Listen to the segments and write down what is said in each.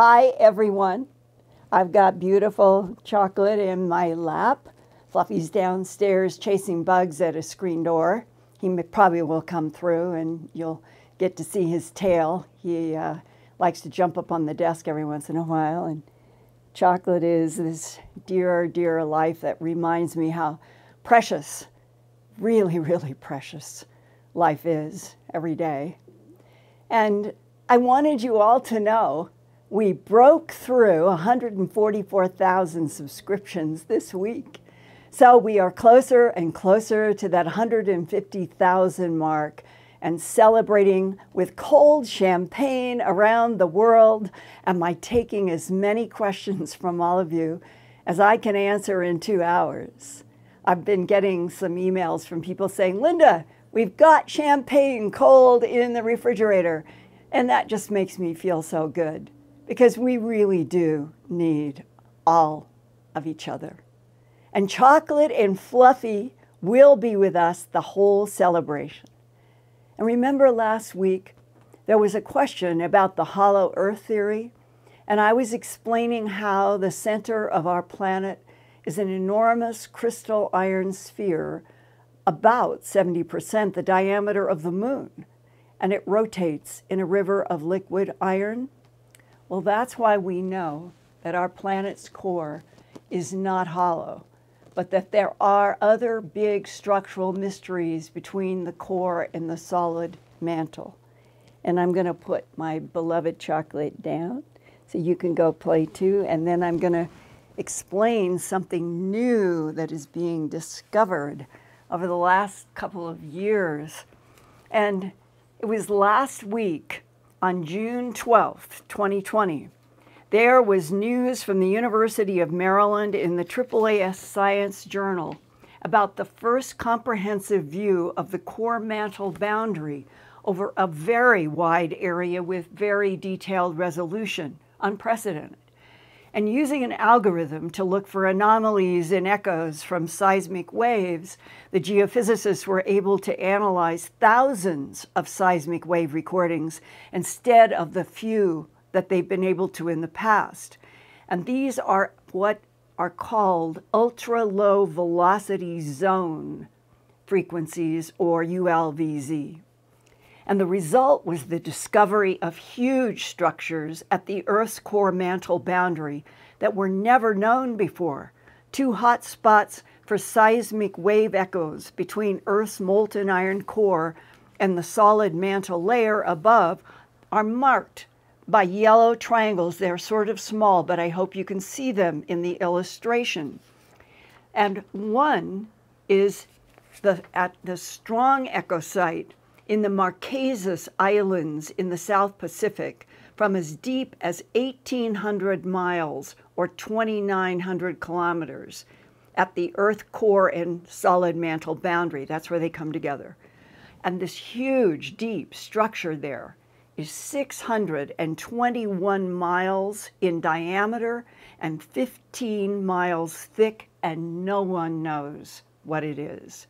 Hi, everyone. I've got beautiful chocolate in my lap. Fluffy's downstairs chasing bugs at a screen door. He probably will come through and you'll get to see his tail. He uh, likes to jump up on the desk every once in a while. And chocolate is this dear, dear life that reminds me how precious, really, really precious life is every day. And I wanted you all to know we broke through 144,000 subscriptions this week. So we are closer and closer to that 150,000 mark and celebrating with cold champagne around the world. Am I taking as many questions from all of you as I can answer in two hours? I've been getting some emails from people saying, Linda, we've got champagne cold in the refrigerator. And that just makes me feel so good because we really do need all of each other. And chocolate and fluffy will be with us the whole celebration. And remember last week, there was a question about the hollow earth theory, and I was explaining how the center of our planet is an enormous crystal iron sphere, about 70% the diameter of the moon, and it rotates in a river of liquid iron. Well, that's why we know that our planet's core is not hollow but that there are other big structural mysteries between the core and the solid mantle. And I'm going to put my beloved chocolate down so you can go play too. And then I'm going to explain something new that is being discovered over the last couple of years. And it was last week on June 12, 2020 there was news from the University of Maryland in the AAAS Science Journal about the first comprehensive view of the core mantle boundary over a very wide area with very detailed resolution, unprecedented. And using an algorithm to look for anomalies in echoes from seismic waves, the geophysicists were able to analyze thousands of seismic wave recordings instead of the few that they've been able to in the past. And these are what are called ultra low velocity zone frequencies or ULVZ. And the result was the discovery of huge structures at the Earth's core mantle boundary that were never known before. Two hot spots for seismic wave echoes between Earth's molten iron core and the solid mantle layer above are marked by yellow triangles. They're sort of small, but I hope you can see them in the illustration. And one is the, at the strong echo site in the Marquesas Islands in the South Pacific from as deep as 1,800 miles or 2,900 kilometers at the Earth core and solid mantle boundary. That's where they come together. And this huge, deep structure there is 621 miles in diameter and 15 miles thick, and no one knows what it is.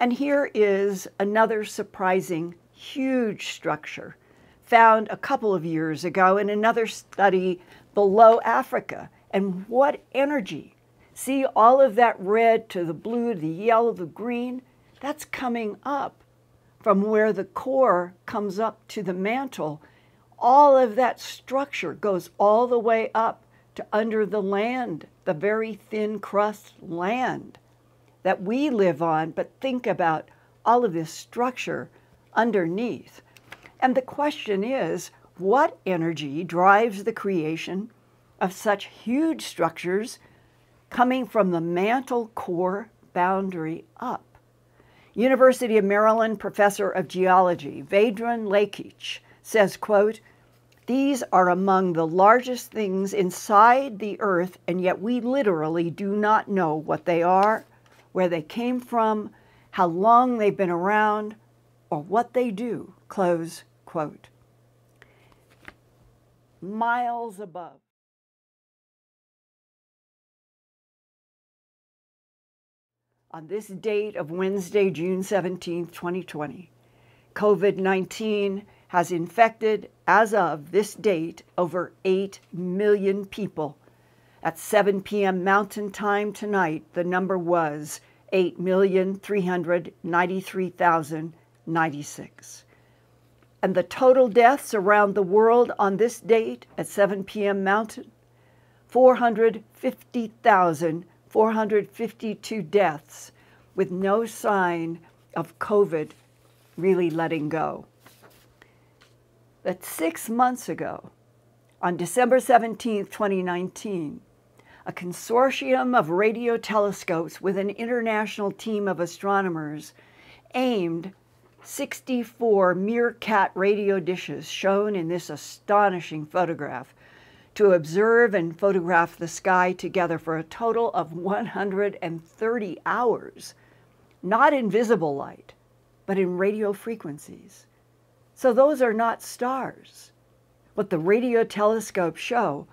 And here is another surprising, huge structure found a couple of years ago in another study below Africa. And what energy! See all of that red to the blue, to the yellow, the green? That's coming up from where the core comes up to the mantle, all of that structure goes all the way up to under the land, the very thin crust land that we live on. But think about all of this structure underneath. And the question is what energy drives the creation of such huge structures coming from the mantle core boundary up? University of Maryland professor of geology, Vedran Lekic, says, quote, these are among the largest things inside the earth, and yet we literally do not know what they are, where they came from, how long they've been around, or what they do, close quote. Miles above. on this date of Wednesday, June 17, 2020, COVID 19 has infected, as of this date, over 8 million people. At 7 p.m. Mountain Time tonight, the number was 8,393,096. And the total deaths around the world on this date at 7 p.m. Mountain 450,452 deaths with no sign of COVID really letting go that six months ago, on December 17, 2019, a consortium of radio telescopes with an international team of astronomers aimed 64 MeerKAT radio dishes shown in this astonishing photograph to observe and photograph the sky together for a total of 130 hours, not in visible light, but in radio frequencies. So those are not stars. What the radio telescopes show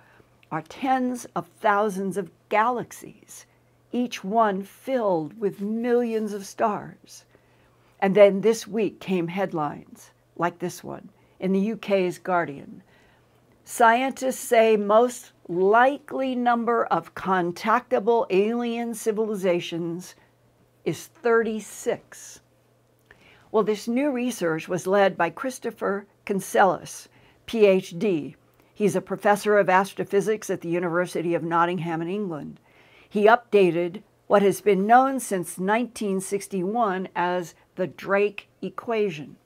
are tens of thousands of galaxies, each one filled with millions of stars. And then this week came headlines like this one in the UK's Guardian. Scientists say most likely number of contactable alien civilizations is 36. Well, this new research was led by Christopher Conselice, PhD. He's a professor of astrophysics at the University of Nottingham in England. He updated what has been known since 1961 as the Drake equation.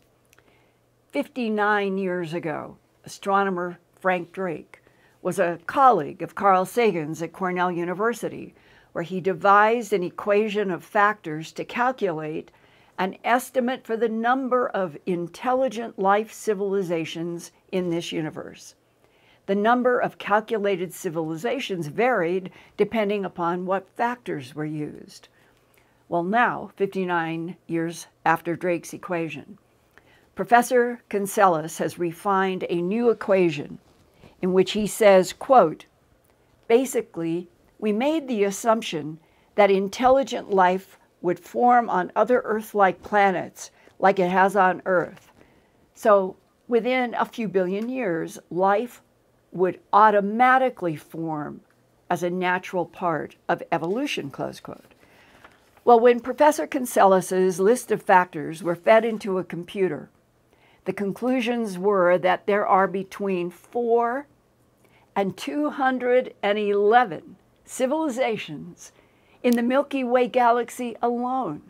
59 years ago, astronomer Frank Drake was a colleague of Carl Sagan's at Cornell University, where he devised an equation of factors to calculate an estimate for the number of intelligent life civilizations in this universe. The number of calculated civilizations varied depending upon what factors were used. Well, now, 59 years after Drake's equation, Professor Conselice has refined a new equation in which he says, quote, basically, we made the assumption that intelligent life would form on other Earth like planets like it has on Earth. So within a few billion years, life would automatically form as a natural part of evolution, close quote. Well, when Professor Conselice's list of factors were fed into a computer, the conclusions were that there are between 4 and 211 civilizations in the Milky Way galaxy alone,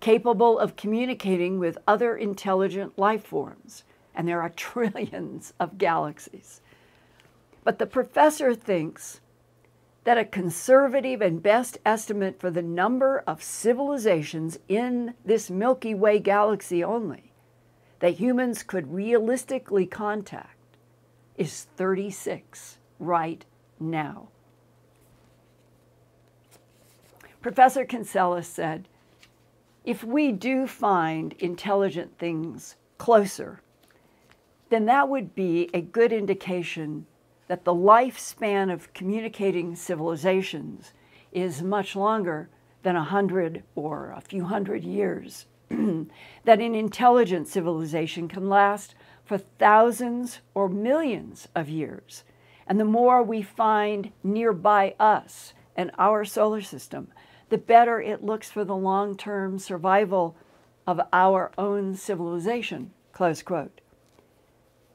capable of communicating with other intelligent life forms. And there are trillions of galaxies. But the professor thinks that a conservative and best estimate for the number of civilizations in this Milky Way galaxy only that humans could realistically contact is 36 right now. Professor Conselice said, if we do find intelligent things closer, then that would be a good indication that the lifespan of communicating civilizations is much longer than a hundred or a few hundred years. that an intelligent civilization can last for thousands or millions of years. And the more we find nearby us and our solar system, the better it looks for the long-term survival of our own civilization, close quote.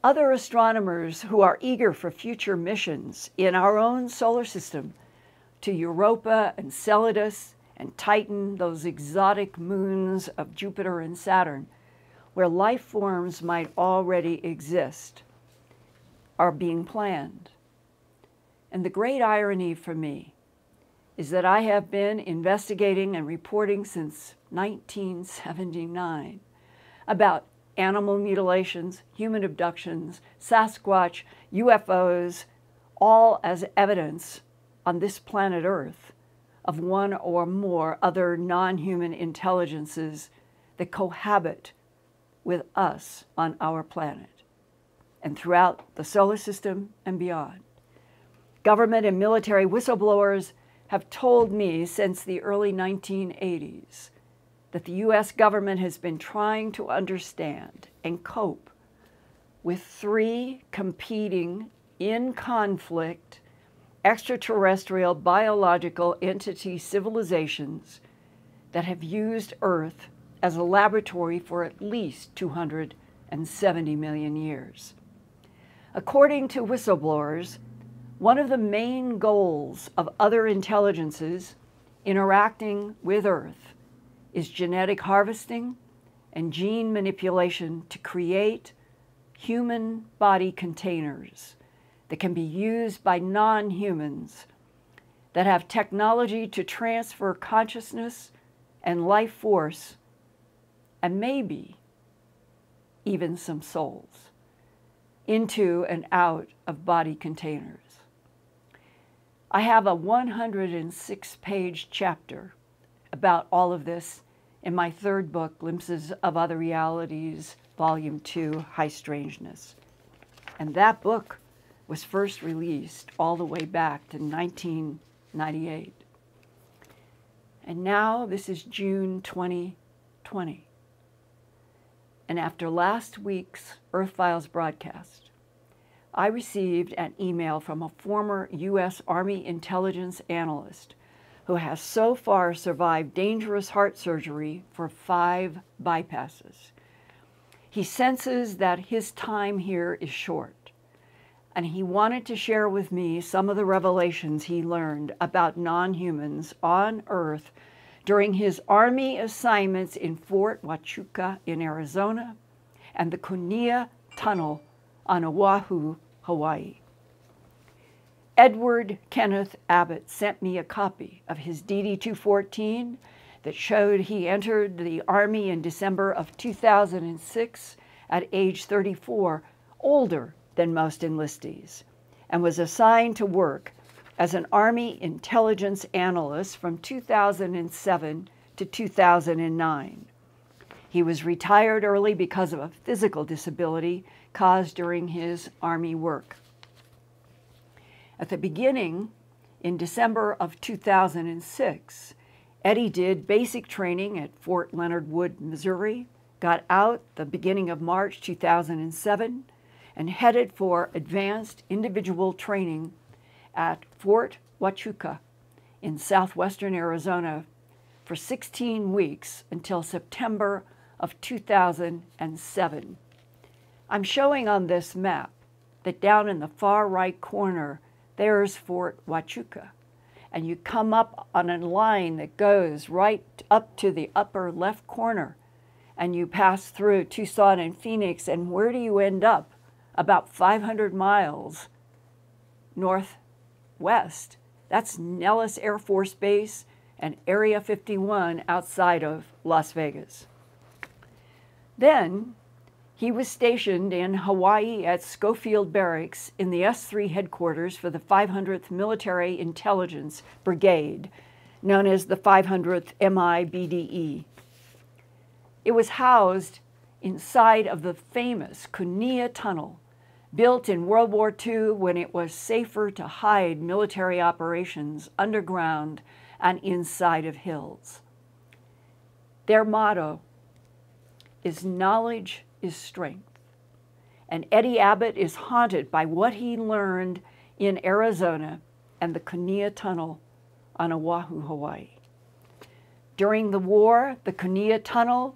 Other astronomers who are eager for future missions in our own solar system to Europa and Enceladus and Titan, those exotic moons of Jupiter and Saturn, where life forms might already exist, are being planned. And the great irony for me is that I have been investigating and reporting since 1979 about animal mutilations, human abductions, Sasquatch, UFOs, all as evidence on this planet Earth of one or more other non-human intelligences that cohabit with us on our planet and throughout the solar system and beyond. Government and military whistleblowers have told me since the early 1980s that the US government has been trying to understand and cope with three competing, in conflict, extraterrestrial biological entity civilizations that have used Earth as a laboratory for at least 270 million years. According to whistleblowers, one of the main goals of other intelligences interacting with Earth is genetic harvesting and gene manipulation to create human body containers that can be used by non humans that have technology to transfer consciousness and life force, and maybe even some souls, into and out of body containers. I have a 106 page chapter about all of this in my third book, Glimpses of Other Realities, Volume 2, High Strangeness. And that book was first released all the way back to 1998. And now this is June 2020. And after last week's Earthfiles broadcast, I received an email from a former U.S. Army intelligence analyst who has so far survived dangerous heart surgery for five bypasses. He senses that his time here is short and he wanted to share with me some of the revelations he learned about non humans on Earth during his Army assignments in Fort Huachuca in Arizona and the Kunia Tunnel on Oahu, Hawaii. Edward Kenneth Abbott sent me a copy of his DD 214 that showed he entered the Army in December of 2006 at age 34, older than most enlistees, and was assigned to work as an Army intelligence analyst from 2007 to 2009. He was retired early because of a physical disability caused during his Army work. At the beginning, in December of 2006, Eddie did basic training at Fort Leonard Wood, Missouri, got out the beginning of March 2007, and headed for advanced individual training at Fort Huachuca in southwestern Arizona for 16 weeks until September of 2007. I'm showing on this map that down in the far right corner, there's Fort Huachuca. And you come up on a line that goes right up to the upper left corner, and you pass through Tucson and Phoenix, and where do you end up? about 500 miles northwest. That's Nellis Air Force Base and Area 51 outside of Las Vegas. Then he was stationed in Hawaii at Schofield Barracks in the S 3 headquarters for the 500th Military Intelligence Brigade, known as the 500th MIBDE. It was housed inside of the famous Kunia Tunnel, built in World War II when it was safer to hide military operations underground and inside of hills. Their motto is knowledge is strength. And Eddie Abbott is haunted by what he learned in Arizona and the Kunia Tunnel on Oahu, Hawaii. During the war, the Kunia Tunnel,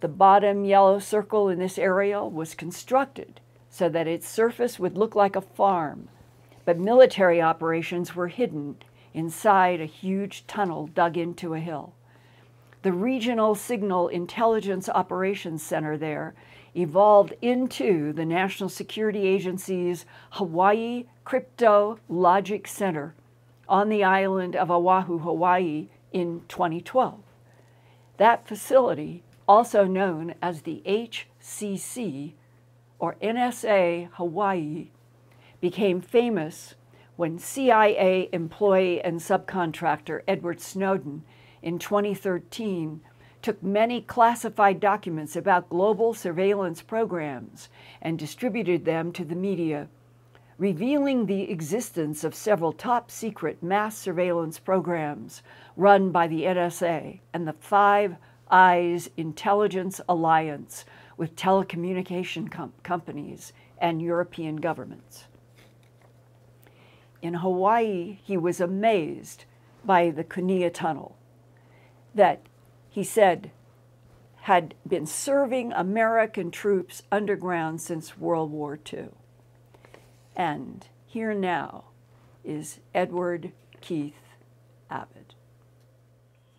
the bottom yellow circle in this area, was constructed so that its surface would look like a farm, but military operations were hidden inside a huge tunnel dug into a hill. The Regional Signal Intelligence Operations Center there evolved into the National Security Agency's Hawaii Crypto Logic Center on the island of Oahu, Hawaii in 2012. That facility, also known as the HCC, or NSA Hawaii, became famous when CIA employee and subcontractor Edward Snowden in 2013 took many classified documents about global surveillance programs and distributed them to the media, revealing the existence of several top secret mass surveillance programs run by the NSA and the Five Eyes Intelligence Alliance, with telecommunication com- companies and European governments. In Hawaii, he was amazed by the Kunia Tunnel that he said had been serving American troops underground since World War II. And here now is Edward Keith Abbott.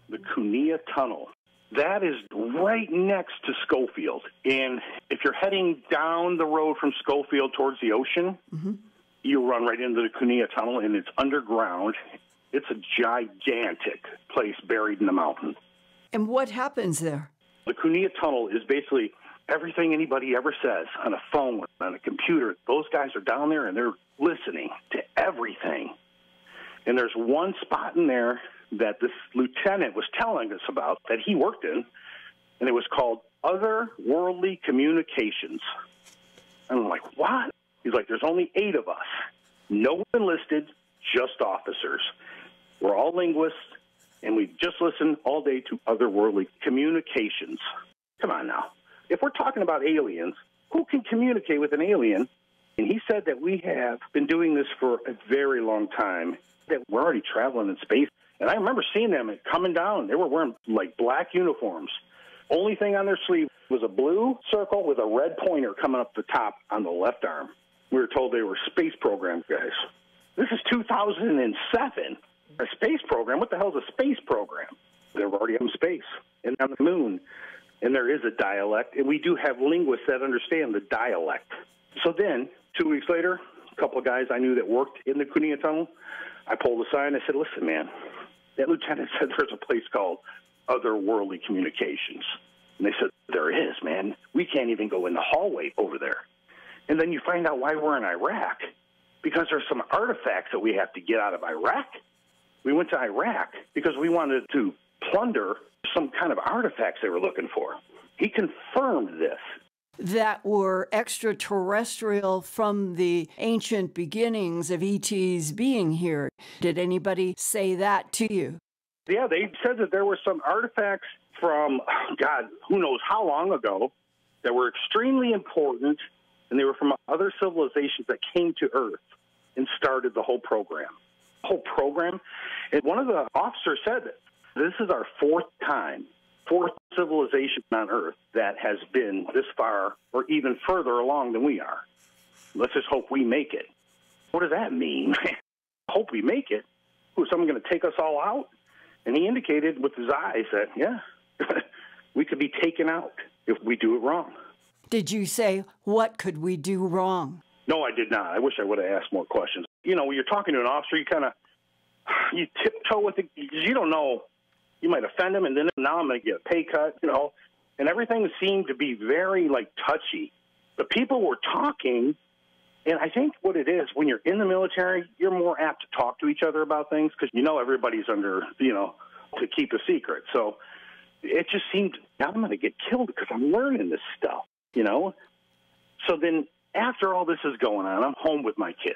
The Kunia Tunnel. That is right next to Schofield. And if you're heading down the road from Schofield towards the ocean, mm-hmm. you run right into the Kunia Tunnel, and it's underground. It's a gigantic place buried in the mountain. And what happens there? The Kunia Tunnel is basically everything anybody ever says on a phone, on a computer. Those guys are down there and they're listening to everything. And there's one spot in there that this lieutenant was telling us about that he worked in, and it was called Otherworldly Communications. And I'm like, what? He's like, there's only eight of us. No one enlisted, just officers. We're all linguists, and we just listen all day to otherworldly communications. Come on now. If we're talking about aliens, who can communicate with an alien? And he said that we have been doing this for a very long time, that we're already traveling in space. And I remember seeing them coming down. They were wearing like black uniforms. Only thing on their sleeve was a blue circle with a red pointer coming up the top on the left arm. We were told they were space program guys. This is 2007 a space program. What the hell is a space program? They're already in space and on the moon. And there is a dialect, and we do have linguists that understand the dialect. So then, two weeks later, a couple of guys I knew that worked in the Kunia Tunnel, I pulled aside and I said, Listen, man, that lieutenant said there's a place called Otherworldly Communications. And they said, There is, man. We can't even go in the hallway over there. And then you find out why we're in Iraq because there's some artifacts that we have to get out of Iraq we went to Iraq because we wanted to plunder some kind of artifacts they were looking for. He confirmed this. That were extraterrestrial from the ancient beginnings of ETs being here. Did anybody say that to you? Yeah, they said that there were some artifacts from, God, who knows how long ago that were extremely important, and they were from other civilizations that came to Earth and started the whole program whole program. And one of the officers said this is our fourth time, fourth civilization on Earth that has been this far or even further along than we are. Let's just hope we make it. What does that mean? hope we make it. Who is someone going to take us all out? And he indicated with his eyes that, yeah, we could be taken out if we do it wrong. Did you say, what could we do wrong? No, I did not. I wish I would have asked more questions you know, when you're talking to an officer, you kind of you tiptoe with it because you don't know you might offend him, and then now I'm going to get a pay cut, you know, and everything seemed to be very like touchy. But people were talking, and I think what it is when you're in the military, you're more apt to talk to each other about things because you know everybody's under, you know, to keep a secret. So it just seemed I'm going to get killed because I'm learning this stuff, you know. So then after all this is going on, I'm home with my kids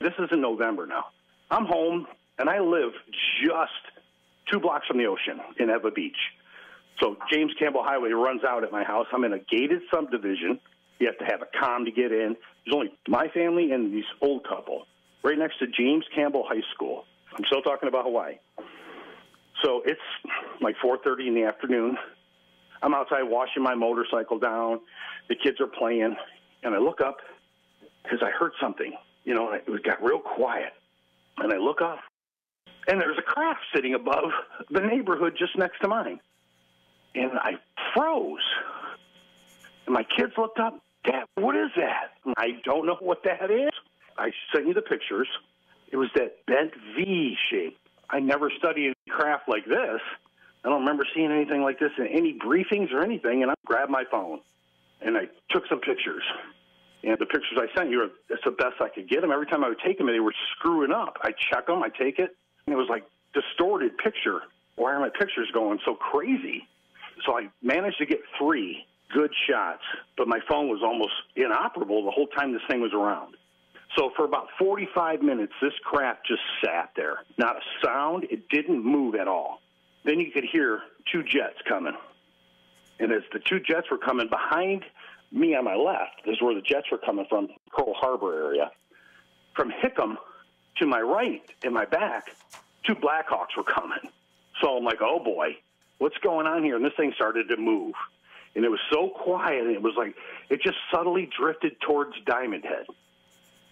this is in November now. I'm home, and I live just two blocks from the ocean in Ewa Beach. So James Campbell Highway runs out at my house. I'm in a gated subdivision. You have to have a com to get in. There's only my family and these old couple right next to James Campbell High School. I'm still talking about Hawaii. So it's like 4:30 in the afternoon. I'm outside washing my motorcycle down. The kids are playing, and I look up because I heard something you know, it got real quiet. And I look up, and there's a craft sitting above the neighborhood just next to mine. And I froze. And my kids looked up, Dad, what is that? I don't know what that is. I sent you the pictures. It was that bent V shape. I never studied craft like this. I don't remember seeing anything like this in any briefings or anything. And I grabbed my phone and I took some pictures. And the pictures I sent you, it's the best I could get them. Every time I would take them, they were screwing up. I check them, I take it, and it was like distorted picture. Why are my pictures going so crazy? So I managed to get three good shots, but my phone was almost inoperable the whole time this thing was around. So for about 45 minutes, this craft just sat there. Not a sound. It didn't move at all. Then you could hear two jets coming. And as the two jets were coming behind me on my left, this is where the jets were coming from, Pearl Harbor area. From Hickam to my right in my back, two Blackhawks were coming. So I'm like, oh boy, what's going on here? And this thing started to move. And it was so quiet, and it was like, it just subtly drifted towards Diamond Head.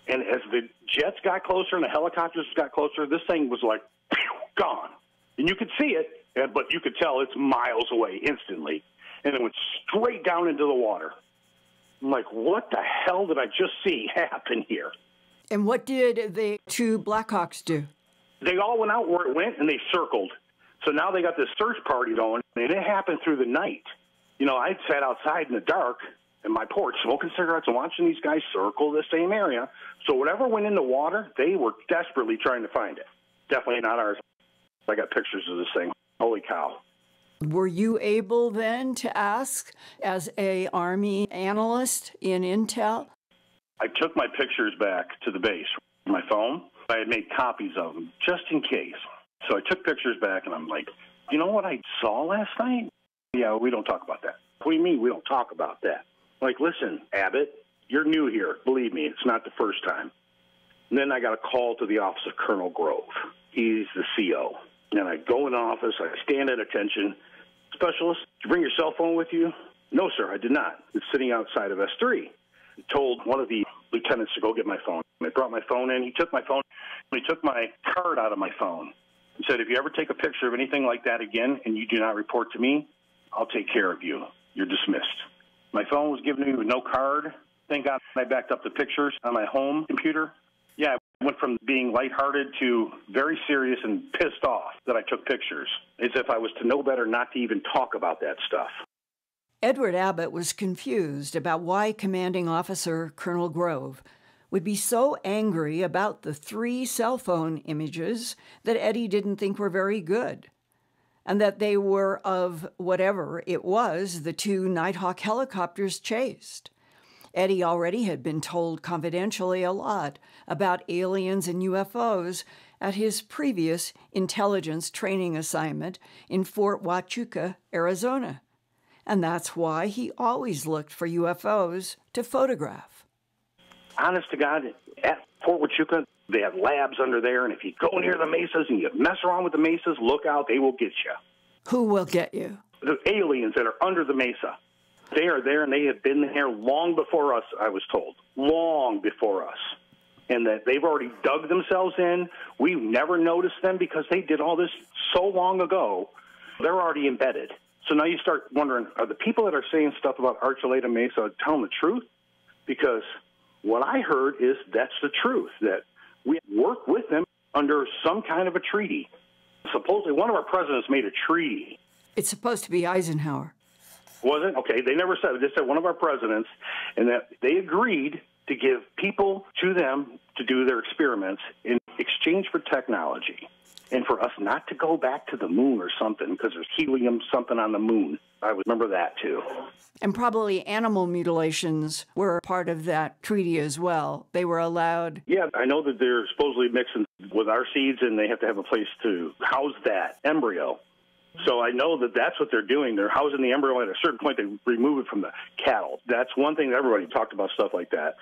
And as the jets got closer and the helicopters got closer, this thing was like, gone. And you could see it, but you could tell it's miles away instantly. And it went straight down into the water. I'm like, what the hell did I just see happen here? And what did the two Blackhawks do? They all went out where it went and they circled. So now they got this search party going, and it happened through the night. You know, I sat outside in the dark in my porch smoking cigarettes and watching these guys circle the same area. So whatever went in the water, they were desperately trying to find it. Definitely not ours. I got pictures of this thing. Holy cow. Were you able then to ask as a army analyst in intel? I took my pictures back to the base, my phone. I had made copies of them just in case. So I took pictures back and I'm like, you know what I saw last night? Yeah, we don't talk about that. What do you mean we don't talk about that? Like, listen, Abbott, you're new here. Believe me, it's not the first time. And then I got a call to the office of Colonel Grove. He's the CO. And I go in office, I stand at attention. Specialist, did you bring your cell phone with you? No, sir, I did not. It's sitting outside of S3. I told one of the lieutenants to go get my phone. I brought my phone in. He took my phone. He took my card out of my phone. He said, if you ever take a picture of anything like that again and you do not report to me, I'll take care of you. You're dismissed. My phone was given to me with no card. Thank God I backed up the pictures on my home computer. Yeah, went from being lighthearted to very serious and pissed off that I took pictures, as if I was to know better not to even talk about that stuff. Edward Abbott was confused about why commanding officer Colonel Grove would be so angry about the three cell phone images that Eddie didn't think were very good, and that they were of whatever it was the two Nighthawk helicopters chased. Eddie already had been told confidentially a lot about aliens and UFOs at his previous intelligence training assignment in Fort Huachuca, Arizona. And that's why he always looked for UFOs to photograph. Honest to God, at Fort Huachuca, they have labs under there, and if you go near the mesas and you mess around with the mesas, look out, they will get you. Who will get you? The aliens that are under the mesa. They are there, and they have been there long before us, I was told. Long before us. And that they've already dug themselves in. We've never noticed them because they did all this so long ago. They're already embedded. So now you start wondering are the people that are saying stuff about Archuleta Mesa telling the truth? Because what I heard is that's the truth, that we work with them under some kind of a treaty. Supposedly, one of our presidents made a treaty. It's supposed to be Eisenhower. Was it? Okay, they never said it. They said one of our presidents, and that they agreed to give people to them to do their experiments in exchange for technology and for us not to go back to the moon or something because there's helium something on the moon. I remember that too. And probably animal mutilations were part of that treaty as well. They were allowed. Yeah, I know that they're supposedly mixing with our seeds and they have to have a place to house that embryo. So I know that that's what they're doing. They're housing the embryo at a certain point. They remove it from the cattle. That's one thing that everybody talked about stuff like that.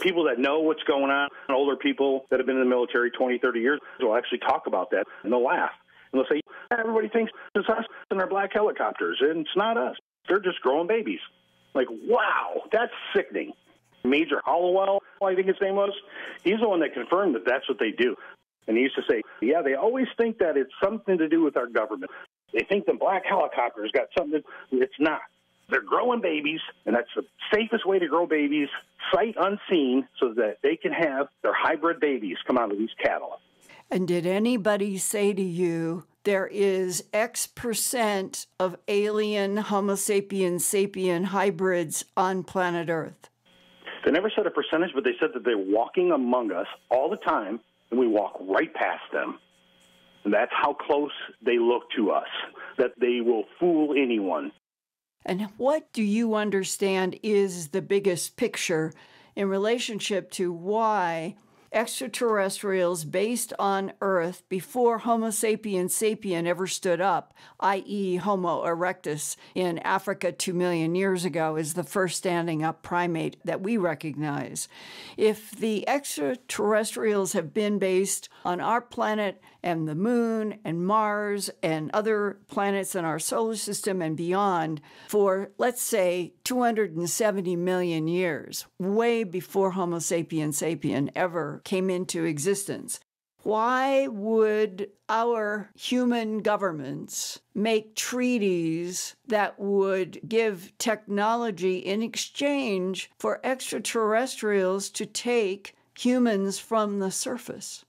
People that know what's going on, older people that have been in the military 20, 30 years, will actually talk about that and they'll laugh. And they'll say, everybody thinks it's us and our black helicopters, and it's not us. They're just growing babies. Like, wow, that's sickening. Major Hollowell, I think his name was, he's the one that confirmed that that's what they do. And he used to say, yeah, they always think that it's something to do with our government. They think the black helicopters got something. It's not. They're growing babies, and that's the safest way to grow babies, sight unseen, so that they can have their hybrid babies come out of these cattle. And did anybody say to you, there is X percent of alien Homo sapiens sapien hybrids on planet Earth? They never said a percentage, but they said that they're walking among us all the time, and we walk right past them. That's how close they look to us, that they will fool anyone. And what do you understand is the biggest picture in relationship to why extraterrestrials based on Earth before Homo sapiens sapien ever stood up, i.e., Homo erectus in Africa two million years ago, is the first standing up primate that we recognize. If the extraterrestrials have been based on our planet and the moon and Mars and other planets in our solar system and beyond for, let's say, 270 million years, way before Homo sapiens sapien ever came into existence. Why would our human governments make treaties that would give technology in exchange for extraterrestrials to take humans from the surface?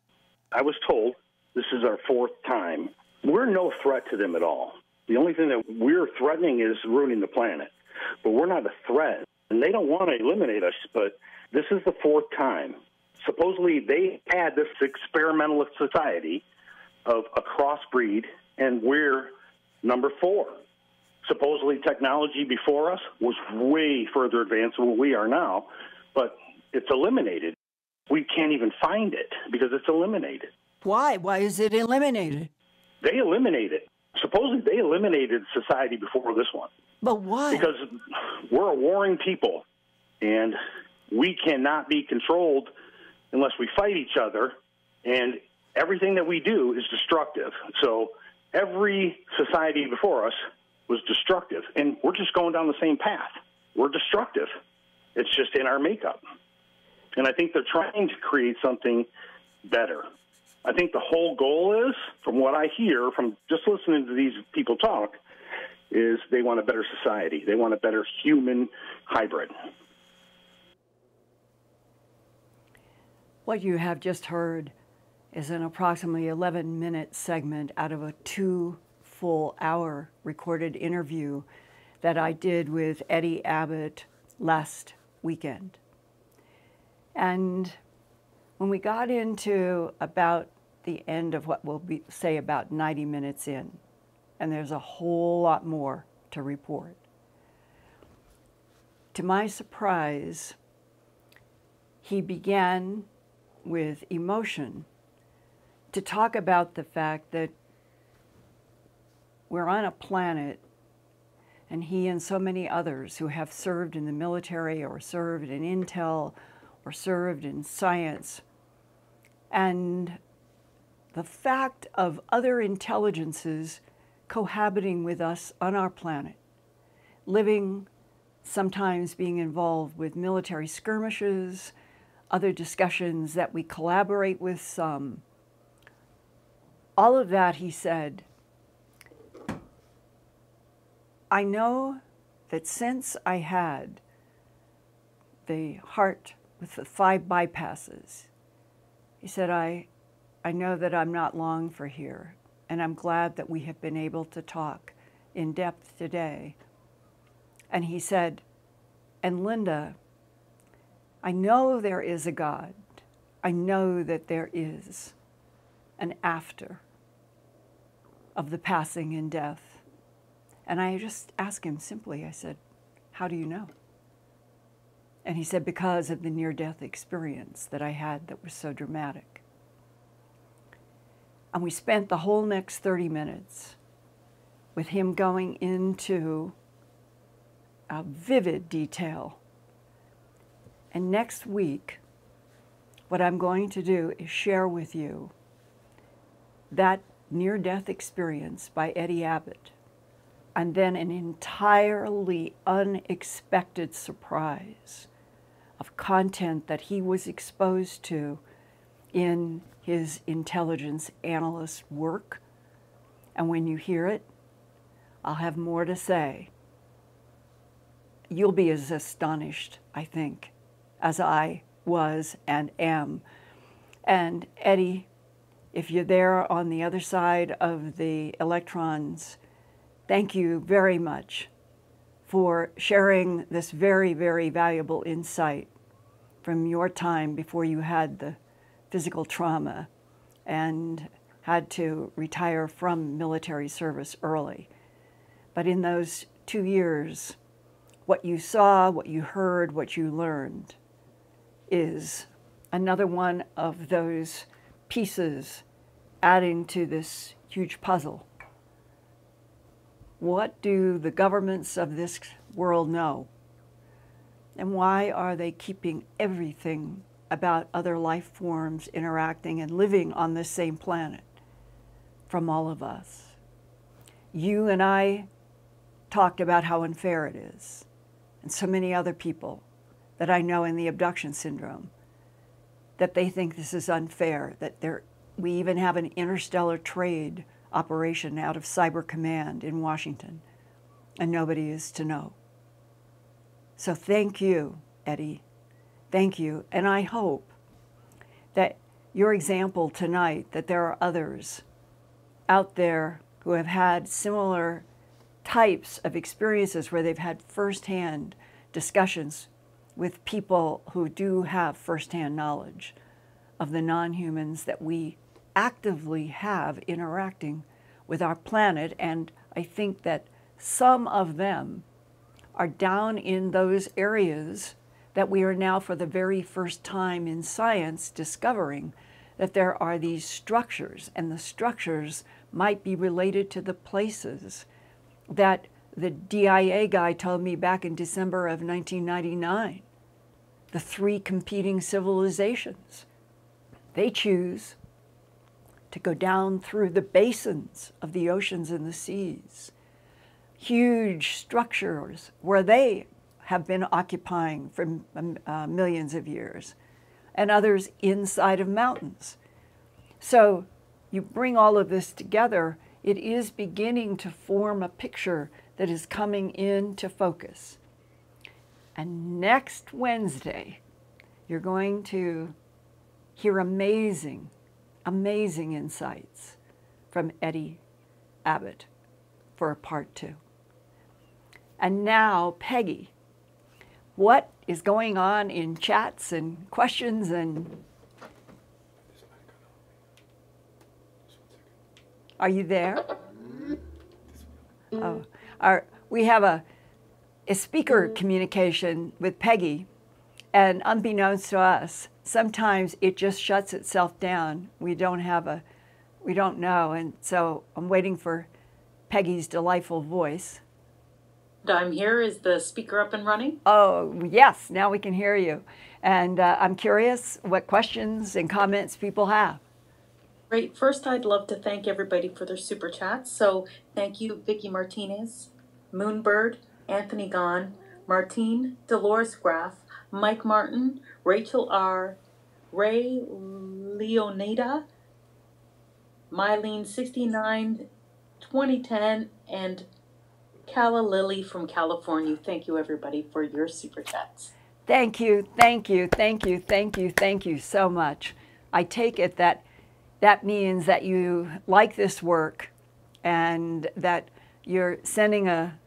I was told this is our fourth time. We're no threat to them at all. The only thing that we're threatening is ruining the planet. But we're not a threat. And they don't want to eliminate us, but this is the fourth time. Supposedly, they had this experimentalist society of a crossbreed, and we're number four. Supposedly, technology before us was way further advanced than what we are now, but it's eliminated. We can't even find it because it's eliminated. Why? Why is it eliminated? They eliminated. Supposedly, they eliminated society before this one. But why? Because we're a warring people, and we cannot be controlled unless we fight each other, and everything that we do is destructive. So every society before us was destructive, and we're just going down the same path. We're destructive. It's just in our makeup. And I think they're trying to create something better. I think the whole goal is, from what I hear from just listening to these people talk, is they want a better society. They want a better human hybrid. What you have just heard is an approximately 11 minute segment out of a two full hour recorded interview that I did with Eddie Abbott last weekend. And when we got into about the end of what we'll be, say about 90 minutes in, and there's a whole lot more to report. To my surprise, he began with emotion to talk about the fact that we're on a planet, and he and so many others who have served in the military or served in intel or served in science, and the fact of other intelligences cohabiting with us on our planet, living, sometimes being involved with military skirmishes, other discussions that we collaborate with some. All of that, he said, I know that since I had the heart with the five bypasses, he said, I, I know that I'm not long for here, and I'm glad that we have been able to talk in depth today. And he said, And Linda, I know there is a God. I know that there is an after of the passing and death. And I just asked him simply, I said, How do you know? And he said, Because of the near death experience that I had that was so dramatic. And we spent the whole next 30 minutes with him going into a vivid detail. And next week, what I'm going to do is share with you that near death experience by Eddie Abbott, and then an entirely unexpected surprise of content that he was exposed to in his intelligence analyst work. And when you hear it, I'll have more to say. You'll be as astonished, I think, as I was and am. And Eddie, if you're there on the other side of the electrons, thank you very much for sharing this very, very valuable insight from your time before you had the physical trauma and had to retire from military service early. But in those two years, what you saw, what you heard, what you learned is another one of those pieces adding to this huge puzzle. What do the governments of this world know? And why are they keeping everything about other life forms interacting and living on this same planet from all of us? You and I talked about how unfair it is, and so many other people that I know in the abduction syndrome that they think this is unfair, that we even have an interstellar trade operation out of Cyber Command in Washington, and nobody is to know. So thank you, Eddie. Thank you. And I hope that your example tonight, that there are others out there who have had similar types of experiences where they've had firsthand discussions with people who do have firsthand knowledge of the non humans that we actively have interacting with our planet. And I think that some of them are down in those areas that we are now, for the very first time in science, discovering that there are these structures, and the structures might be related to the places that the DIA guy told me back in December of 1999. The three competing civilizations. They choose to go down through the basins of the oceans and the seas, huge structures where they have been occupying for um, uh, millions of years, and others inside of mountains. So you bring all of this together, it is beginning to form a picture that is coming into focus. And next Wednesday, you're going to hear amazing, amazing insights from Eddie Abbott for a part two. And now, Peggy, what is going on in chats and questions and Are you there? Oh, our, we have a, a speaker communication with Peggy, and unbeknownst to us, sometimes it just shuts itself down. We don't have a, we don't know, and so I'm waiting for Peggy's delightful voice. I'm here. Is the speaker up and running? Oh, yes, now we can hear you. And uh, I'm curious what questions and comments people have. Great. First, I'd love to thank everybody for their super chats. So, thank you, Vicky Martinez, Moonbird, Anthony Gahn, Martine, Dolores Graff, Mike Martin, Rachel R., Ray Leonida, Mylene 69, 2010, and Calla Lily from California. Thank you, everybody, for your super chats. Thank you, thank you, thank you, thank you, thank you so much. I take it that that means that you like this work and that you're sending a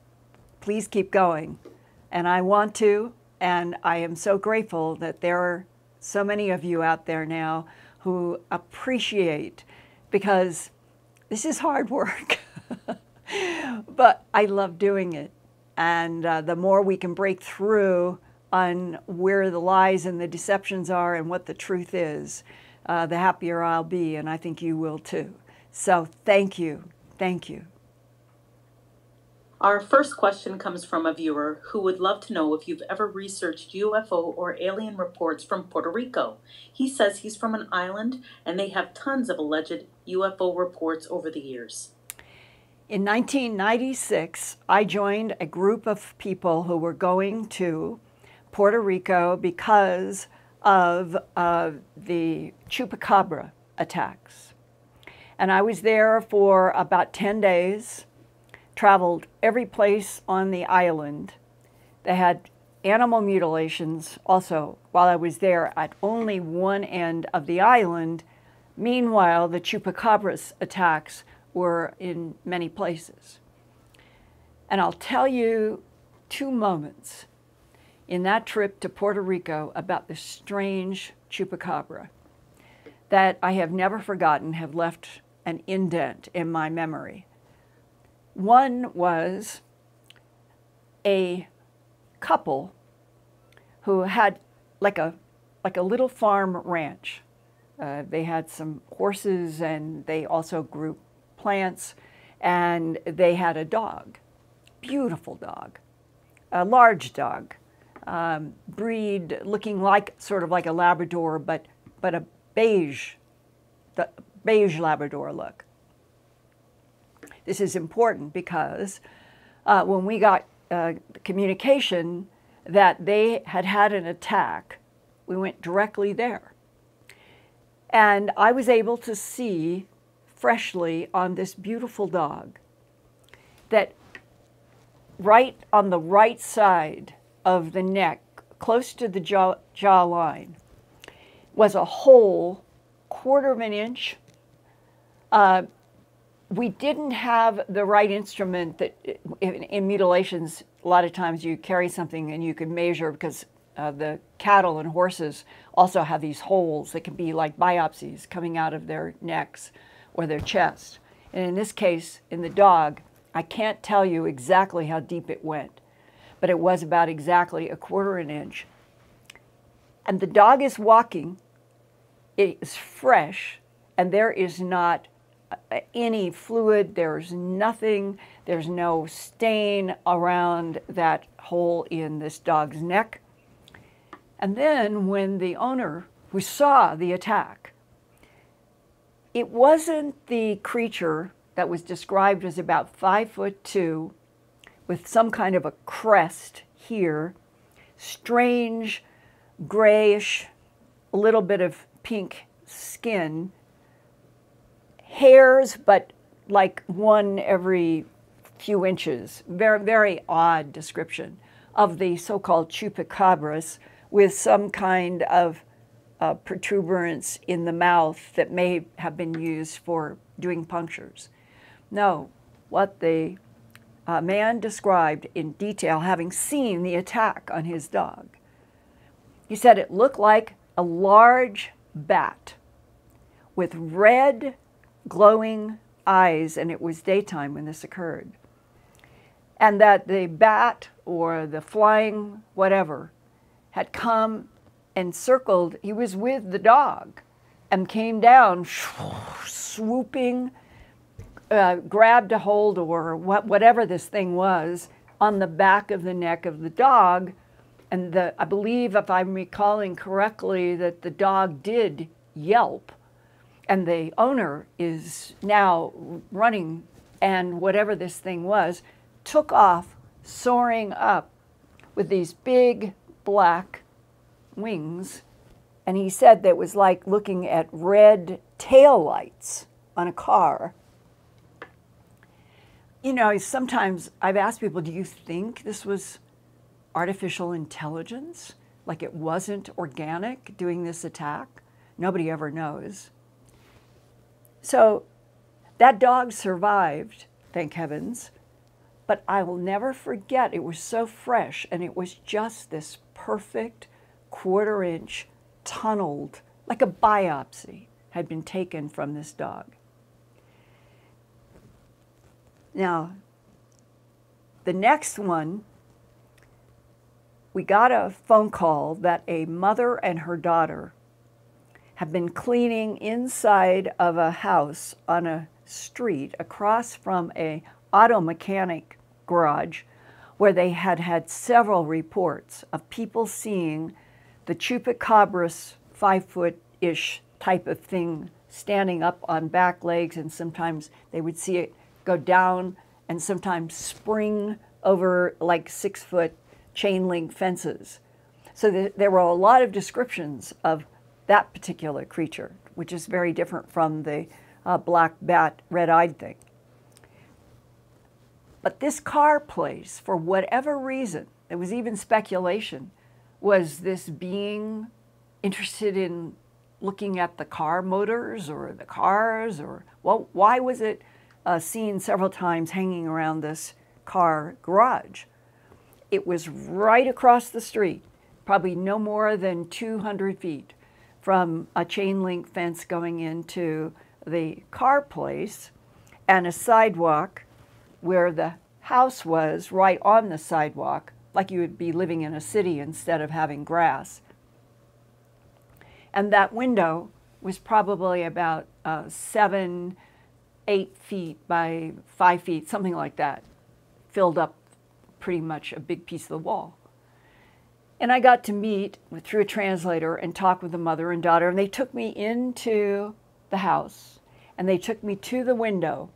please keep going. And I want to, and I am so grateful that there are so many of you out there now who appreciate because this is hard work. but I love doing it. And uh, the more we can break through on where the lies and the deceptions are and what the truth is, uh, the happier I'll be. And I think you will too. So thank you. Thank you. Our first question comes from a viewer who would love to know if you've ever researched UFO or alien reports from Puerto Rico. He says he's from an island and they have tons of alleged UFO reports over the years. In 1996, I joined a group of people who were going to Puerto Rico because of uh, the Chupacabra attacks. And I was there for about 10 days, traveled every place on the island. They had animal mutilations also while I was there at only one end of the island. Meanwhile, the Chupacabras attacks were in many places. And I'll tell you two moments in that trip to Puerto Rico about this strange chupacabra that I have never forgotten, have left an indent in my memory. One was a couple who had like a, like a little farm ranch. Uh, they had some horses and they also grew plants, and they had a dog, beautiful dog, a large dog, um, breed looking like sort of like a Labrador, but but a beige, the beige Labrador look. This is important because uh, when we got uh, communication that they had had an attack, we went directly there. And I was able to see freshly on this beautiful dog that right on the right side of the neck, close to the jaw, jaw line, was a hole, quarter of an inch. Uh, we didn't have the right instrument that in, in, mutilations, a lot of times you carry something and you can measure because uh, the cattle and horses also have these holes that can be like biopsies coming out of their necks or their chest. And in this case, in the dog, I can't tell you exactly how deep it went, but it was about exactly a quarter an inch. And the dog is walking, it is fresh, and there is not uh, any fluid, there's nothing, there's no stain around that hole in this dog's neck. And then when the owner who saw the attack it wasn't the creature that was described as about five foot two with some kind of a crest here, strange, grayish, a little bit of pink skin, hairs, but like one every few inches. Very, very odd description of the so called chupacabras with some kind of uh, protuberance in the mouth that may have been used for doing punctures. No, what the uh, man described in detail, having seen the attack on his dog, he said it looked like a large bat with red, glowing eyes, and it was daytime when this occurred. And that the bat or the flying whatever had come and circled. He was with the dog and came down, swooping, uh, grabbed a hold or what, whatever this thing was on the back of the neck of the dog. And the, I believe, if I'm recalling correctly, that the dog did yelp. And the owner is now running, and whatever this thing was, took off, soaring up with these big black wings, and he said that was like looking at red tail lights on a car. You know, sometimes I've asked people, do you think this was artificial intelligence? Like it wasn't organic doing this attack? Nobody ever knows. So that dog survived, thank heavens. But I will never forget, it was so fresh and it was just this perfect quarter inch tunneled, like a biopsy, had been taken from this dog. Now, the next one, we got a phone call that a mother and her daughter have been cleaning inside of a house on a street across from a auto mechanic garage where they had had several reports of people seeing the chupacabras, five foot ish type of thing, standing up on back legs, and sometimes they would see it go down and sometimes spring over like six foot chain link fences. So th- there were a lot of descriptions of that particular creature, which is very different from the uh, black bat, red eyed thing. But this car place, for whatever reason, there was even speculation was this being interested in looking at the car motors or the cars or well, why was it uh, seen several times hanging around this car garage? It was right across the street, probably no more than 200 feet from a chain link fence going into the car place and a sidewalk where the house was right on the sidewalk like you would be living in a city instead of having grass. And that window was probably about uh, seven, eight feet by five feet, something like that, filled up pretty much a big piece of the wall. And I got to meet with, through a translator and talk with the mother and daughter, and they took me into the house and they took me to the window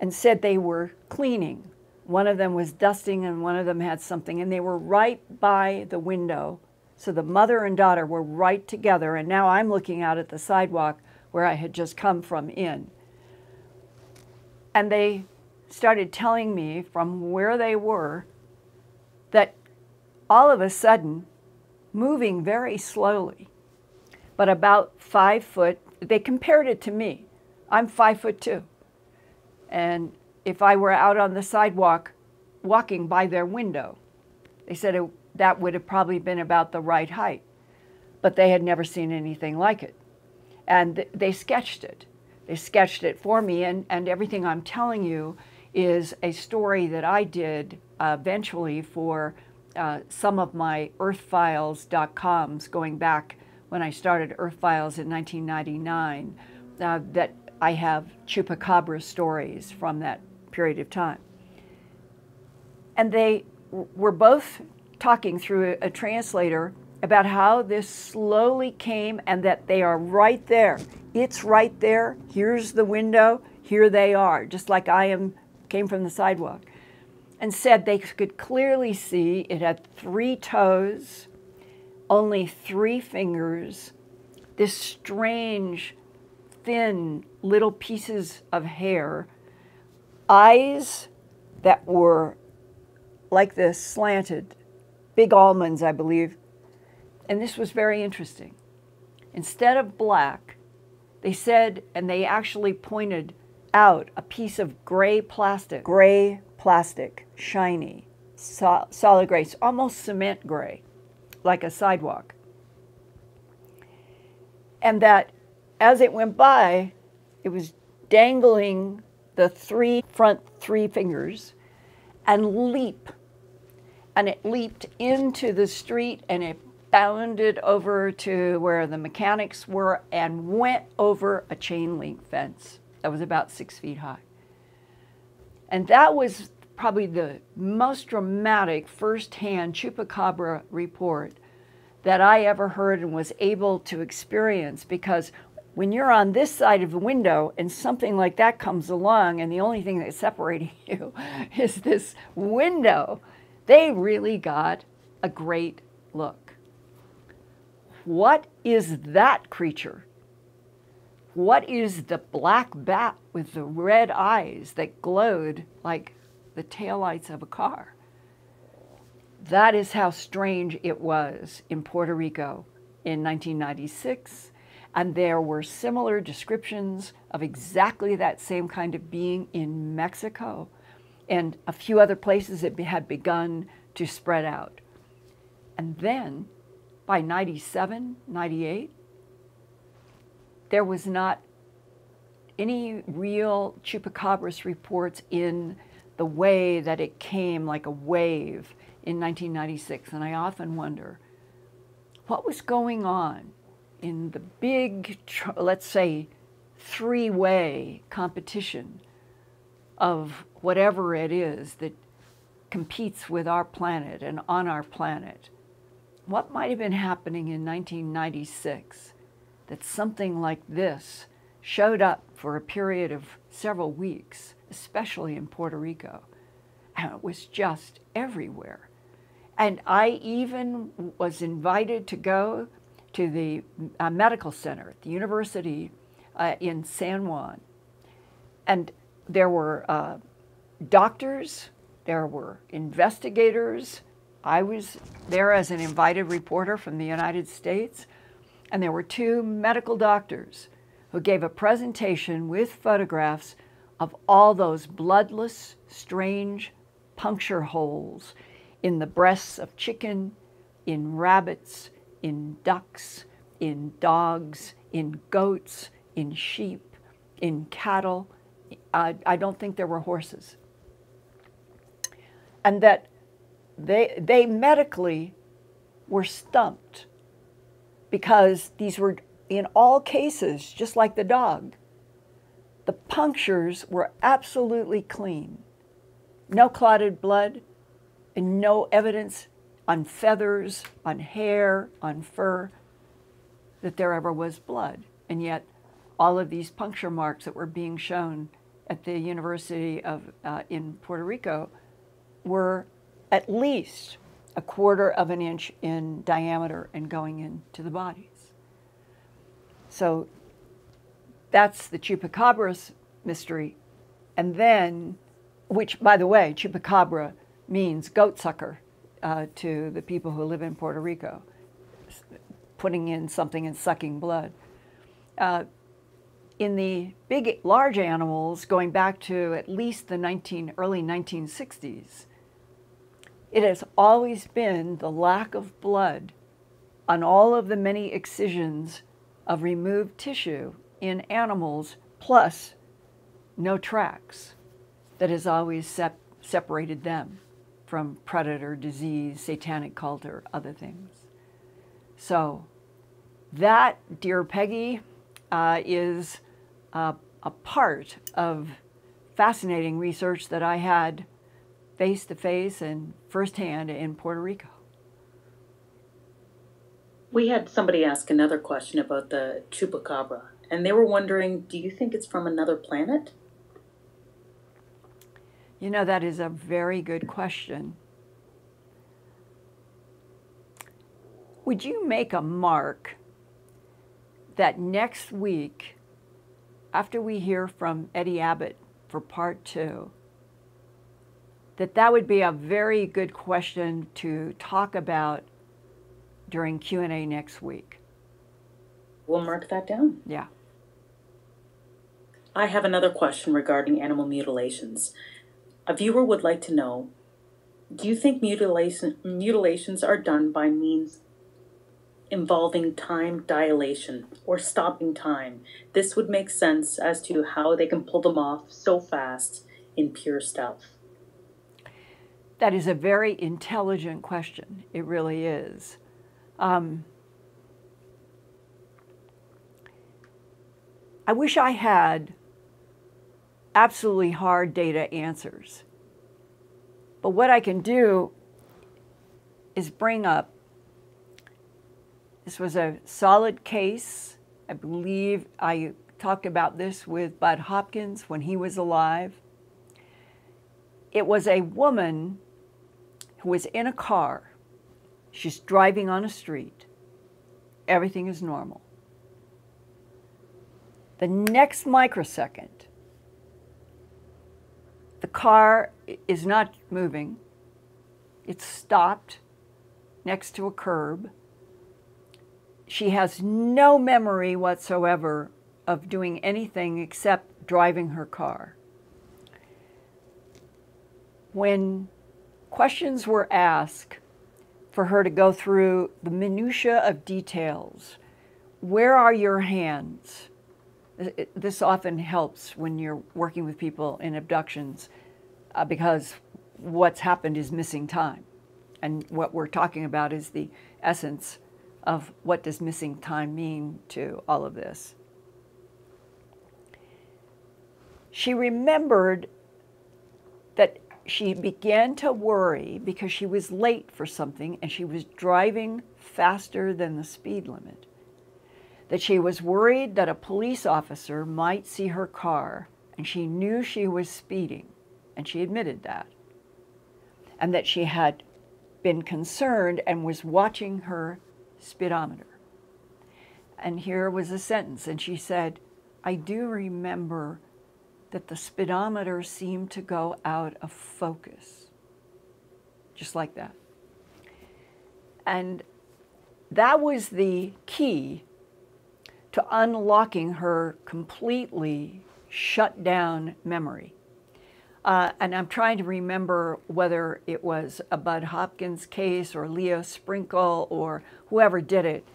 and said they were cleaning. One of them was dusting and one of them had something, and they were right by the window. So the mother and daughter were right together, and now I'm looking out at the sidewalk where I had just come from in. And they started telling me from where they were that all of a sudden, moving very slowly, but about five foot, they compared it to me. I'm five foot two. And if I were out on the sidewalk walking by their window, they said it, that would have probably been about the right height. But they had never seen anything like it. And th- they sketched it. They sketched it for me, and, and everything I'm telling you is a story that I did uh, eventually for uh, some of my earthfiles.coms going back when I started Earthfiles in 1999 uh, that I have chupacabra stories from that period of time. And they were both talking through a, translator about how this slowly came and that they are right there. It's right there. Here's the window. Here they are, just like I am came from the sidewalk. And said they could clearly see it had three toes, only three fingers, this strange thin little pieces of hair, eyes that were like this slanted, big almonds, I believe. And this was very interesting. Instead of black, they said, and they actually pointed out a piece of gray plastic, gray plastic, shiny, solid gray, almost cement gray, like a sidewalk. And that as it went by, it was dangling the three front three fingers and leap. And it leaped into the street and it bounded over to where the mechanics were and went over a chain link fence that was about six feet high. And that was probably the most dramatic firsthand chupacabra report that I ever heard and was able to experience because when you're on this side of the window and something like that comes along and the only thing that's separating you is this window, they really got a great look. What is that creature? What is the black bat with the red eyes that glowed like the taillights of a car? That is how strange it was in Puerto Rico in 1996 and there were similar descriptions of exactly that same kind of being in Mexico and a few other places it had begun to spread out. And then by 97, 98, there was not any real chupacabras reports in the way that it came like a wave in 1996. And I often wonder what was going on in the big, let's say, three way competition of whatever it is that competes with our planet and on our planet, what might have been happening in 1996 that something like this showed up for a period of several weeks, especially in Puerto Rico, and it was just everywhere. And I even was invited to go to the uh, medical center at the university uh, in San Juan. And there were uh, doctors, there were investigators. I was there as an invited reporter from the United States. And there were two medical doctors who gave a presentation with photographs of all those bloodless, strange puncture holes in the breasts of chicken, in rabbits, in ducks, in dogs, in goats, in sheep, in cattle. I, I don't think there were horses. And that they, they medically were stumped because these were, in all cases, just like the dog, the punctures were absolutely clean. No clotted blood, and no evidence on feathers, on hair, on fur that there ever was blood. And yet, all of these puncture marks that were being shown at the University of uh, in Puerto Rico were at least a quarter of an inch in diameter and going into the bodies. So that's the chupacabras mystery. And then, which, by the way, chupacabra means goat sucker uh, to the people who live in Puerto Rico, putting in something and sucking blood. Uh, in the big, large animals, going back to at least the 19, early 1960s, it has always been the lack of blood on all of the many excisions of removed tissue in animals, plus no tracks, that has always sep- separated them from predator, disease, satanic cult, or other things. So, that, dear Peggy, uh, is uh, a part of fascinating research that I had face to face and firsthand in Puerto Rico. We had somebody ask another question about the chupacabra, and they were wondering do you think it's from another planet? You know, that is a very good question. Would you make a mark that next week, after we hear from Eddie Abbott for part two, that that would be a very good question to talk about during Q&A next week. We'll mark that down. Yeah. I have another question regarding animal mutilations. A viewer would like to know, do you think mutilation, mutilations are done by means involving time dilation or stopping time? This would make sense as to how they can pull them off so fast in pure stealth. That is a very intelligent question. It really is. Um, I wish I had absolutely hard data answers. But what I can do is bring up this was a solid case. I believe I talked about this with Bud Hopkins when he was alive. It was a woman who was in a car. She's driving on a street. Everything is normal. The next microsecond, the car is not moving. It's stopped next to a curb. She has no memory whatsoever of doing anything except driving her car. When questions were asked for her to go through the minutiae of details. Where are your hands? This often helps when you're working with people in abductions uh, because what's happened is missing time. And what we're talking about is the essence of what does missing time mean to all of this. She remembered that she began to worry because she was late for something and she was driving faster than the speed limit. That she was worried that a police officer might see her car and she knew she was speeding, and she admitted that. And that she had been concerned and was watching her speedometer. And here was a sentence, and she said, I do remember that the speedometer seemed to go out of focus. Just like that. And that was the key to unlocking her completely shut down memory. Uh, and I'm trying to remember whether it was a Bud Hopkins case or Leo Sprinkle or whoever did it.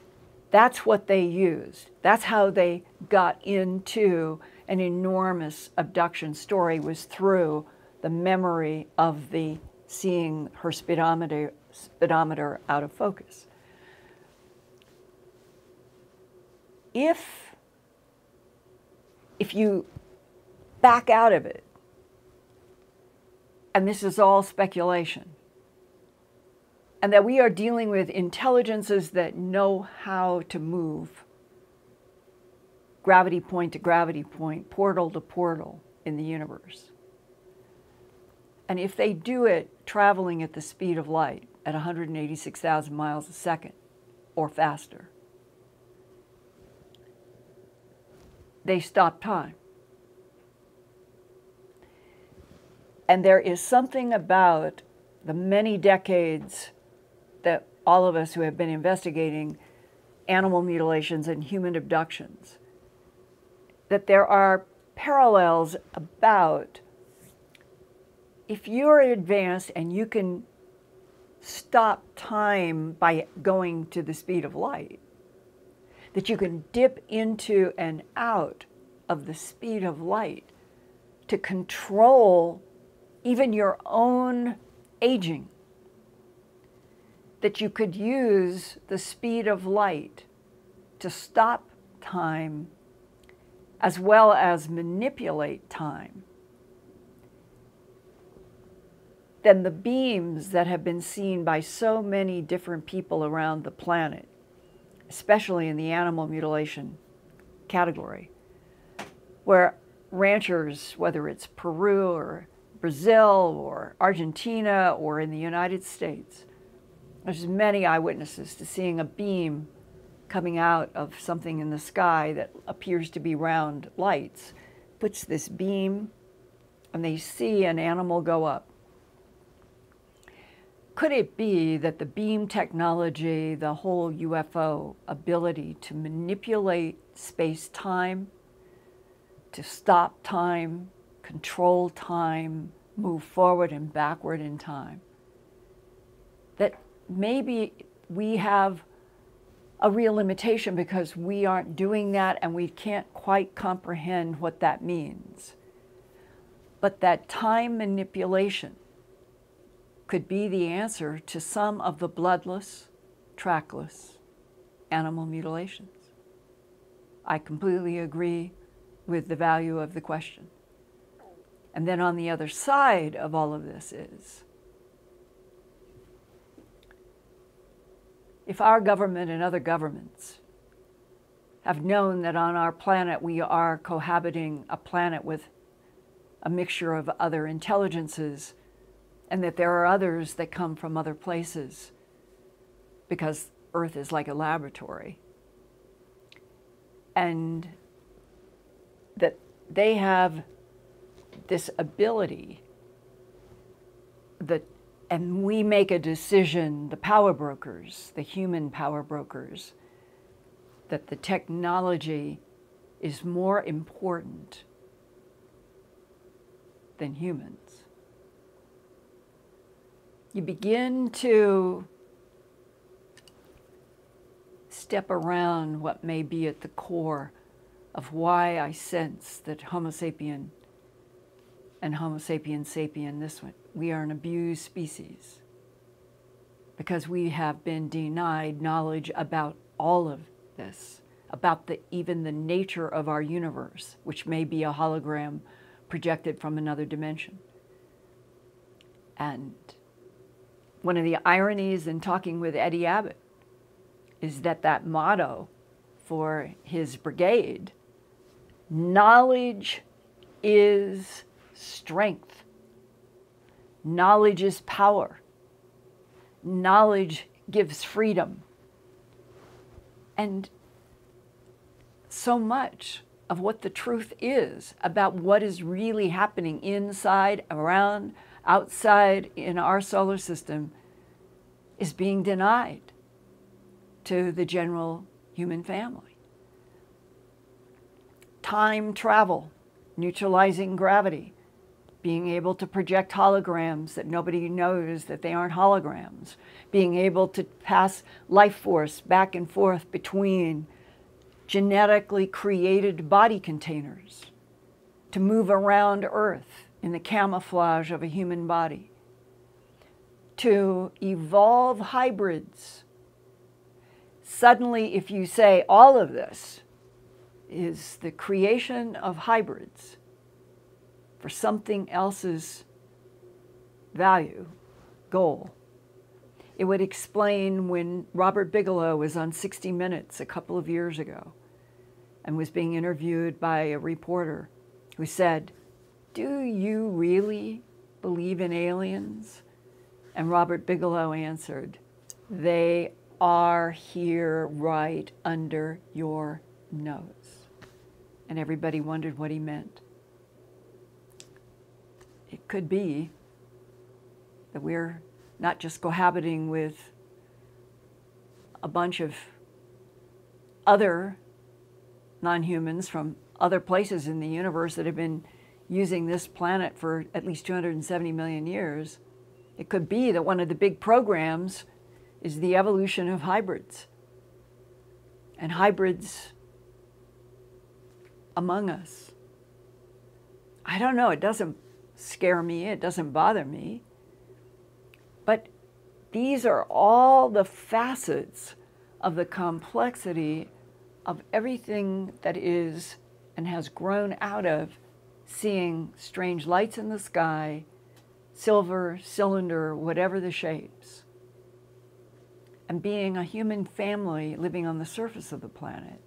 That's what they used. That's how they got into an enormous abduction story was through the memory of the seeing her speedometer, speedometer out of focus. If if you back out of it, and this is all speculation, and that we are dealing with intelligences that know how to move gravity point to gravity point, portal to portal in the universe. And if they do it traveling at the speed of light at 186,000 miles a second or faster, they stop time. And there is something about the many decades that all of us who have been investigating animal mutilations and human abductions, that there are parallels about if you're advanced and you can stop time by going to the speed of light, that you can dip into and out of the speed of light to control even your own aging, that you could use the speed of light to stop time as well as manipulate time. Than the beams that have been seen by so many different people around the planet, especially in the animal mutilation category, where ranchers, whether it's Peru or Brazil or Argentina or in the United States, there's many eyewitnesses to seeing a beam coming out of something in the sky that appears to be round lights, puts this beam, and they see an animal go up could it be that the beam technology, the whole UFO ability to manipulate space time, to stop time, control time, move forward and backward in time, that maybe we have a real limitation because we aren't doing that and we can't quite comprehend what that means. But that time manipulation could be the answer to some of the bloodless, trackless animal mutilations. I completely agree with the value of the question. And then on the other side of all of this is if our government and other governments have known that on our planet we are cohabiting a planet with a mixture of other intelligences and that there are others that come from other places because Earth is like a laboratory. And that they have this ability that and we make a decision, the power brokers, the human power brokers, that the technology is more important than humans you begin to step around what may be at the core of why I sense that Homo sapien and Homo sapien sapien, this one, we are an abused species because we have been denied knowledge about all of this, about the, even the nature of our universe, which may be a hologram projected from another dimension. And one of the ironies in talking with Eddie Abbott is that that motto for his brigade knowledge is strength, knowledge is power, knowledge gives freedom. And so much of what the truth is about what is really happening inside, around, outside in our solar system is being denied to the general human family. Time travel, neutralizing gravity, being able to project holograms that nobody knows that they aren't holograms, being able to pass life force back and forth between genetically created body containers to move around Earth in the camouflage of a human body, to evolve hybrids. Suddenly, if you say all of this is the creation of hybrids for something else's value, goal. It would explain when Robert Bigelow was on 60 Minutes a couple of years ago and was being interviewed by a reporter who said, Do you really believe in aliens? And Robert Bigelow answered, They are here right under your nose. And everybody wondered what he meant. It could be that we're not just cohabiting with a bunch of other non humans from other places in the universe that have been using this planet for at least 270 million years. It could be that one of the big programs is the evolution of hybrids. And hybrids among us. I don't know, it doesn't scare me, it doesn't bother me. But these are all the facets of the complexity of everything that is and has grown out of seeing strange lights in the sky, silver, cylinder, whatever the shapes, and being a human family living on the surface of the planet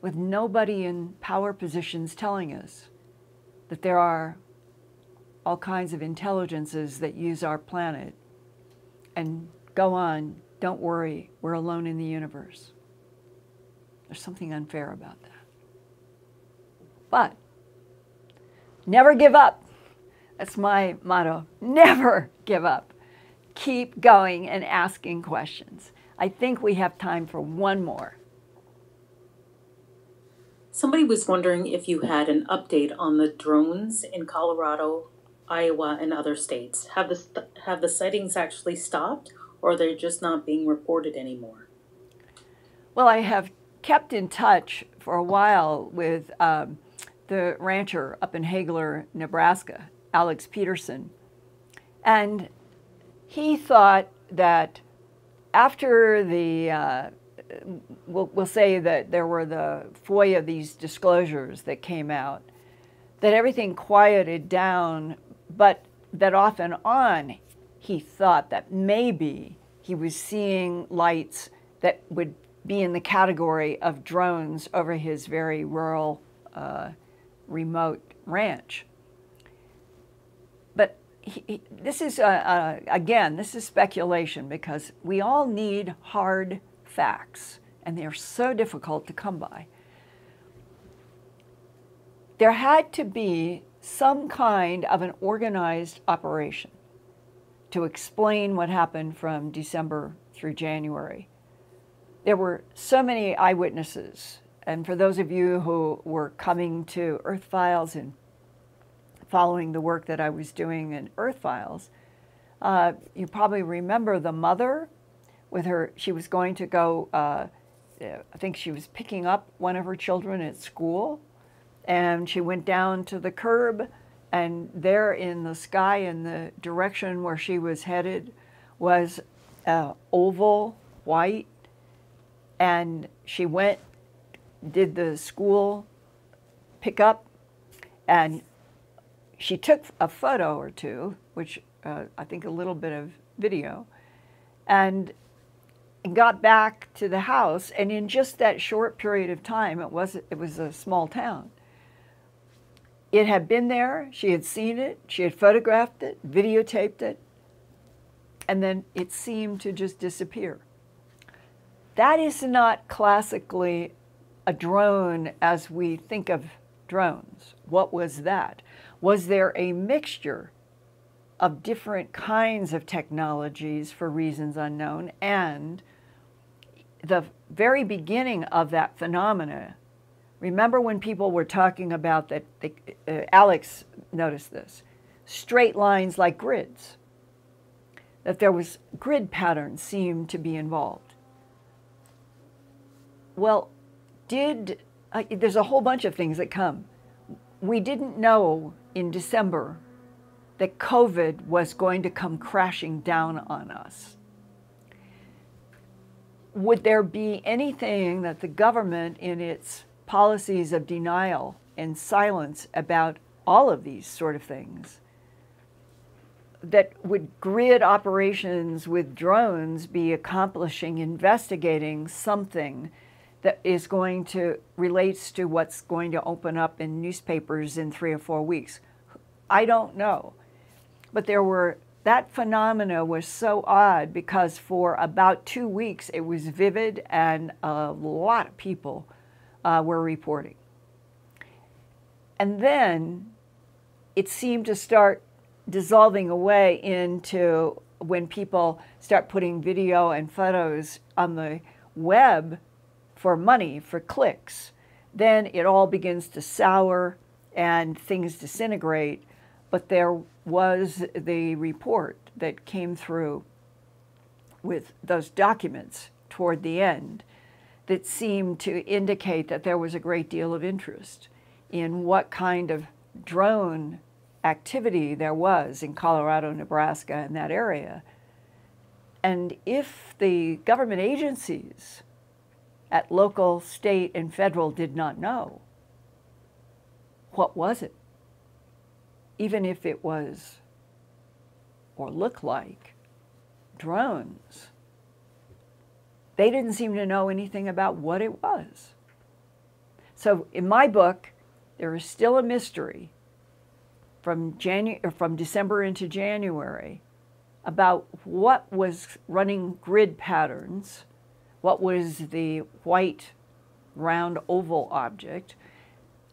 with nobody in power positions telling us that there are all kinds of intelligences that use our planet and go on, don't worry, we're alone in the universe. There's something unfair about that. But never give up. That's my motto. Never give up. Keep going and asking questions. I think we have time for one more. Somebody was wondering if you had an update on the drones in Colorado, Iowa, and other states. Have the have the sightings actually stopped, or they're just not being reported anymore? Well, I have kept in touch for a while with um, the rancher up in Haigler, Nebraska, Alex Peterson. And he thought that after the, uh, we'll, we'll say that there were the FOIA, these disclosures that came out, that everything quieted down, but that off and on he thought that maybe he was seeing lights that would be in the category of drones over his very rural uh, remote ranch. But he, he, this is, uh, uh, again, this is speculation because we all need hard facts, and they're so difficult to come by. There had to be some kind of an organized operation to explain what happened from December through January. There were so many eyewitnesses and for those of you who were coming to Earthfiles and following the work that I was doing in Earthfiles, uh, you probably remember the mother with her, she was going to go, uh, I think she was picking up one of her children at school, and she went down to the curb, and there in the sky, in the direction where she was headed, was uh, oval white, and she went did the school pick up, and she took a photo or two, which uh, I think a little bit of video, and got back to the house. And in just that short period of time, it was it was a small town. It had been there. She had seen it. She had photographed it, videotaped it, and then it seemed to just disappear. That is not classically a drone as we think of drones. What was that? Was there a mixture of different kinds of technologies for reasons unknown? And the very beginning of that phenomena, remember when people were talking about that, they, uh, Alex noticed this, straight lines like grids, that there was grid patterns seemed to be involved. Well, did, uh, there's a whole bunch of things that come. We didn't know in December that COVID was going to come crashing down on us. Would there be anything that the government, in its policies of denial and silence about all of these sort of things that would grid operations with drones be accomplishing investigating something that is going to relates to what's going to open up in newspapers in 3 or 4 weeks. I don't know. But there were that phenomena was so odd because for about 2 weeks it was vivid and a lot of people uh, were reporting. And then it seemed to start dissolving away into when people start putting video and photos on the web for money, for clicks, then it all begins to sour and things disintegrate. But there was the report that came through with those documents toward the end that seemed to indicate that there was a great deal of interest in what kind of drone activity there was in Colorado, Nebraska, and that area. And if the government agencies at local, state, and federal did not know, what was it? Even if it was or looked like drones, they didn't seem to know anything about what it was. So in my book, there is still a mystery from January from December into January about what was running grid patterns, what was the white round oval object,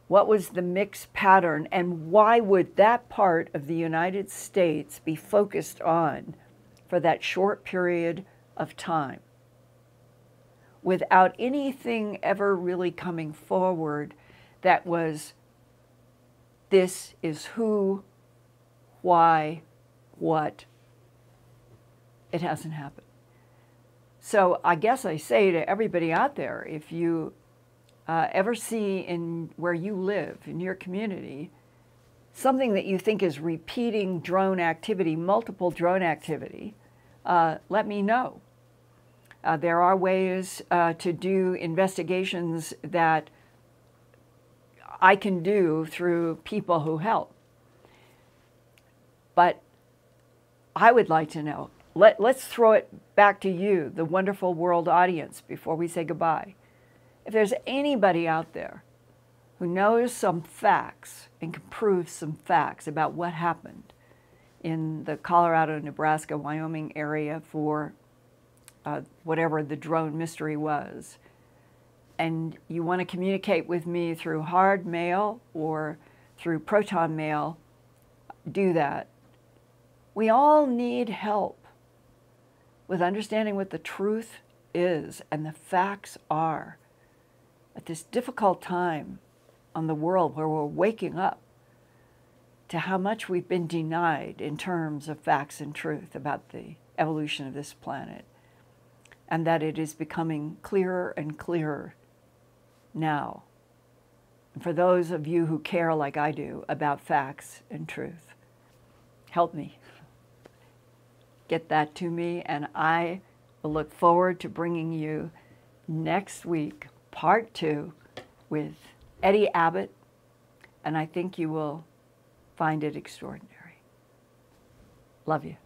what was the mixed pattern, and why would that part of the United States be focused on for that short period of time without anything ever really coming forward that was this is who, why, what. It hasn't happened. So I guess I say to everybody out there, if you uh, ever see in where you live, in your community, something that you think is repeating drone activity, multiple drone activity, uh, let me know. Uh, there are ways uh, to do investigations that I can do through people who help. But I would like to know. Let, let's throw it back to you, the wonderful world audience, before we say goodbye. If there's anybody out there who knows some facts and can prove some facts about what happened in the Colorado, Nebraska, Wyoming area for uh, whatever the drone mystery was, and you want to communicate with me through hard mail or through proton mail, do that. We all need help with understanding what the truth is and the facts are at this difficult time on the world where we're waking up to how much we've been denied in terms of facts and truth about the evolution of this planet, and that it is becoming clearer and clearer now. And for those of you who care like I do about facts and truth, help me. Get that to me, and I will look forward to bringing you next week, part two, with Eddie Abbott, and I think you will find it extraordinary. Love you.